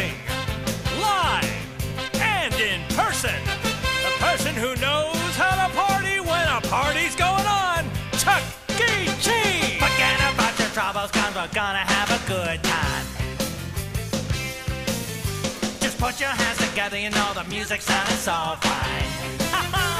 Dancing, live, and in person. The person who knows how to party when a party's going on. Chuck E. Cheese. Forget about your troubles, cause we're gonna have a good time. Just put your hands together, you know the music sounds so fine.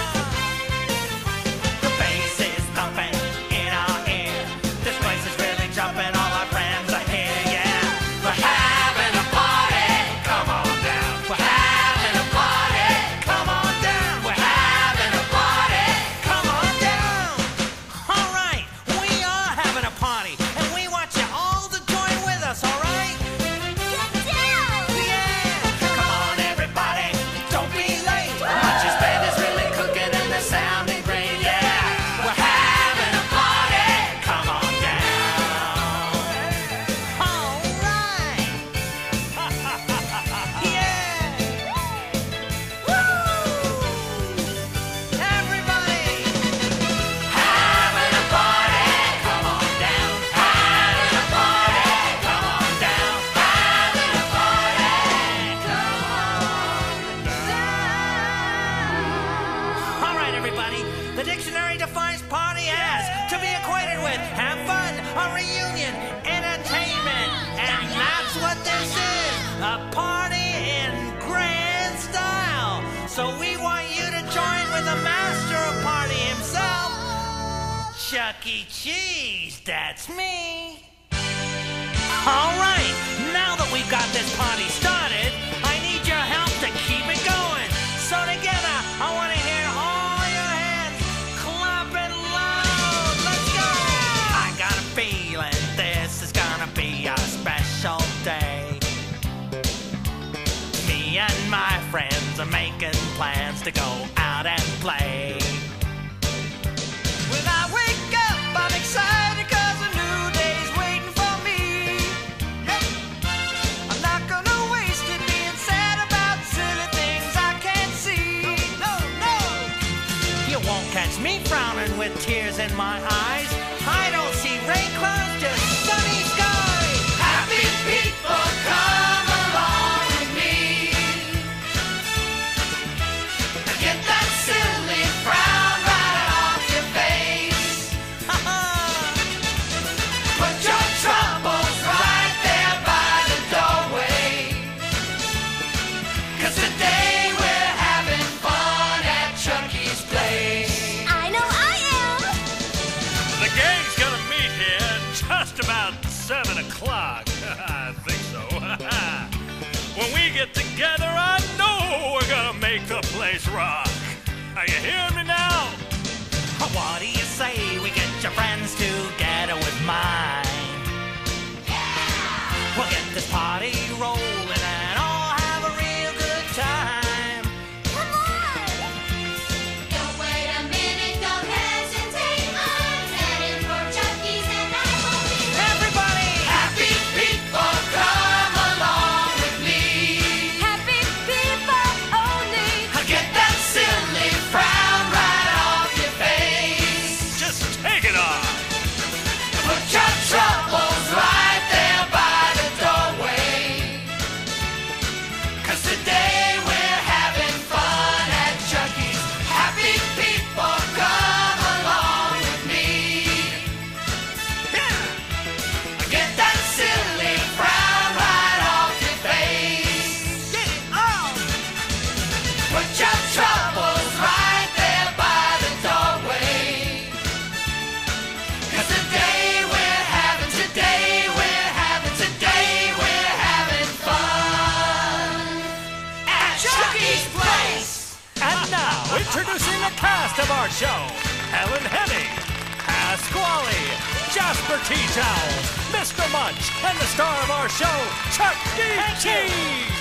The dictionary defines party as to be acquainted with, have fun, a reunion, entertainment, and that's what this is. A party in grand style. So we want you to join with the master of party himself. Chuck E. Cheese, that's me. All right, now that we've got this party plans to go out and play. When I wake up, I'm excited 'cause a new day's waiting for me. Yep. I'm not gonna waste it being sad about silly things I can't see. No, no. You won't catch me frowning with tears in my eyes. I don't see rain clouds, just 7 o'clock. I think so. when we get together, I know we're gonna make the place rock. Are you hearing me now? What do you say show Helen Henny, Pasqually, Jasper T. Mr. Munch, and the star of our show, Chuck E.